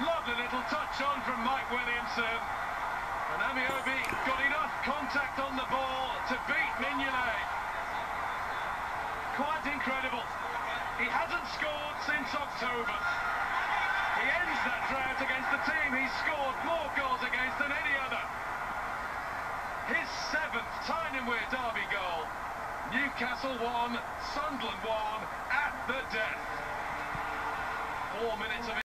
Lovely little touch on from Mike Williamson. And Ameobi got enough contact on the ball to beat Mignolet. Quite incredible. He hasn't scored since October. He ends that drought against the team he's scored more goals against than any other. His seventh Tyneside derby goal. Newcastle won, Sunderland won at the death. Four minutes of